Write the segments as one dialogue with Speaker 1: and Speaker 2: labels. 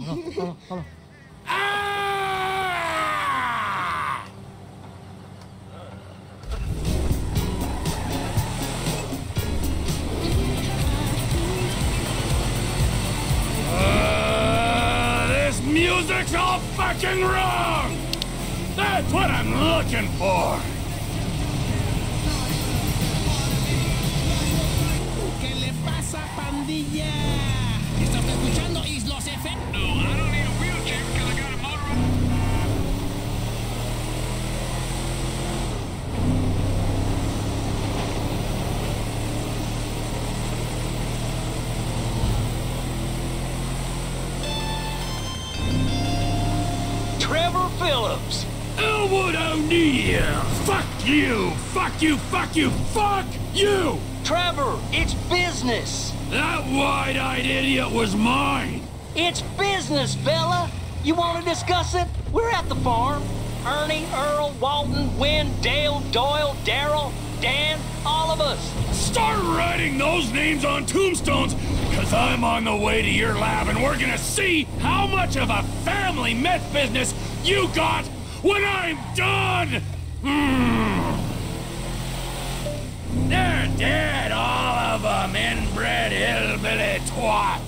Speaker 1: Ah! Uh, this music's all fucking wrong! That's what I'm looking for!
Speaker 2: ¿Qué le pasa, pandilla?
Speaker 3: Philips.
Speaker 1: Elwood O'Neill! Fuck you! Fuck you! Fuck you! Fuck you!
Speaker 3: Trevor, it's business.
Speaker 1: That wide-eyed idiot was mine!
Speaker 3: It's business, fella. You want to discuss it? We're at the farm. Ernie, Earl, Walton, Wynn, Dale, Doyle, Daryl, Dan, all of us.
Speaker 1: Start writing those names on tombstones, cause I'm on the way to your lab and we're gonna see how much of a family meth business you got when I'm done! Hmm. They're dead, all of them, inbred hillbilly twats!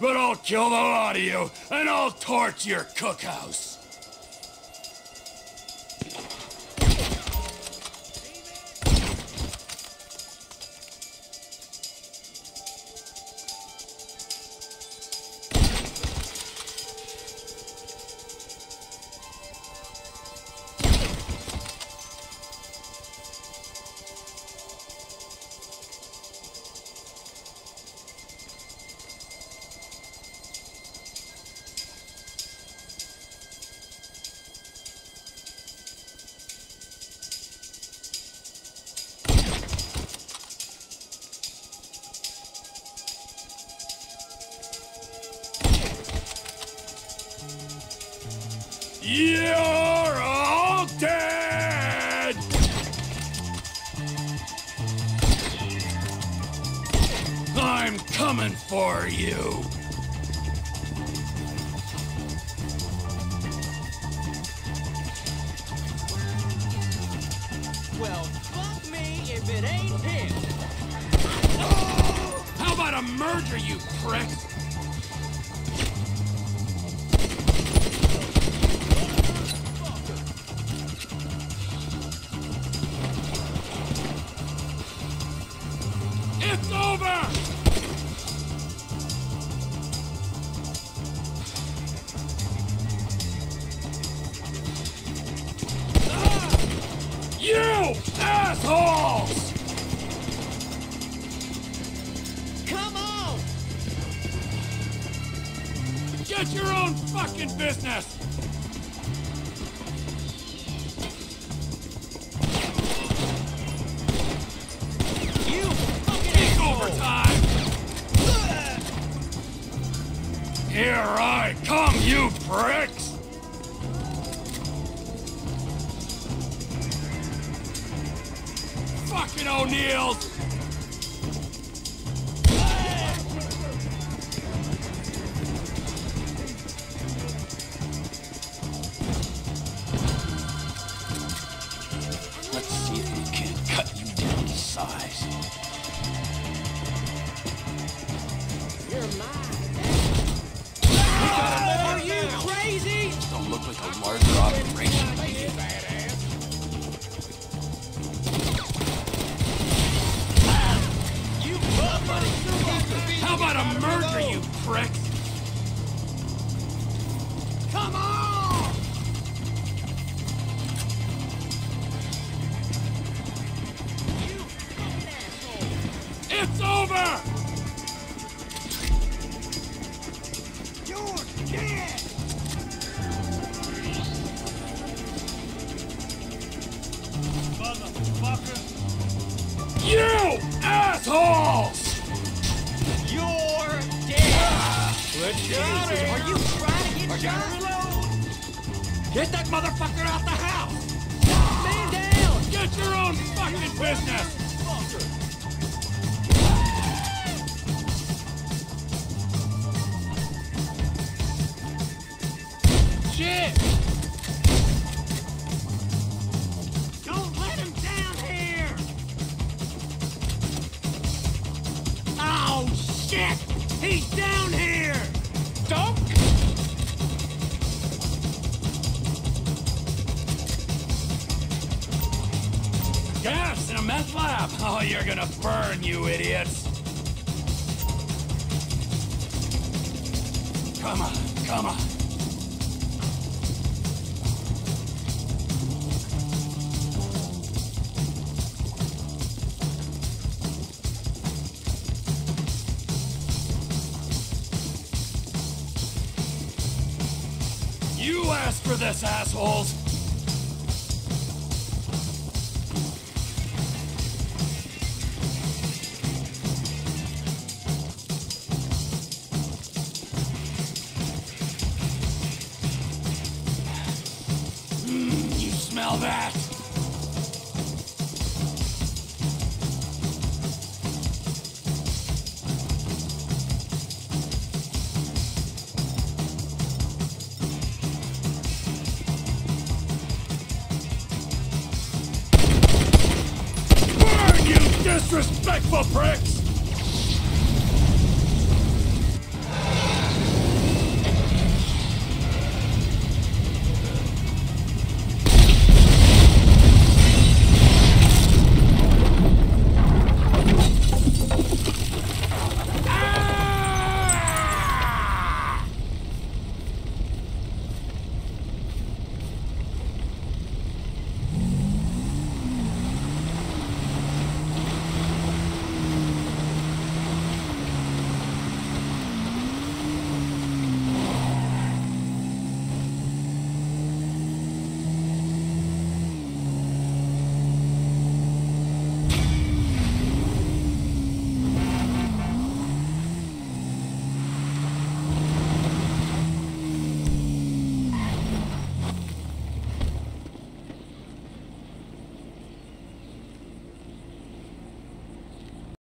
Speaker 1: but I'll kill the lot of you, and I'll torch your cookhouse. I'm coming for you!
Speaker 4: Well, fuck me if it ain't him.
Speaker 1: How about a murder, you prick? Assholes!
Speaker 4: Come on!
Speaker 1: Get your own fucking business!
Speaker 4: You fucking
Speaker 1: It's overtime! Here I come, you pricks! Fucking O'Neills! Let's see if we can't cut you down to size. It's over!
Speaker 4: You're dead! Motherfucker!
Speaker 1: You assholes!
Speaker 4: You're dead! Jesus, are you trying to get shot?
Speaker 1: Get that motherfucker out the house!
Speaker 4: Man down!
Speaker 1: Get your own fucking business! Shit!
Speaker 4: Don't let him down here! Oh, shit! He's down here! Don't!
Speaker 1: Gas in a meth lab! Oh, you're gonna burn, you idiots! Come on, come on. You asked for this, assholes! Disrespectful pricks!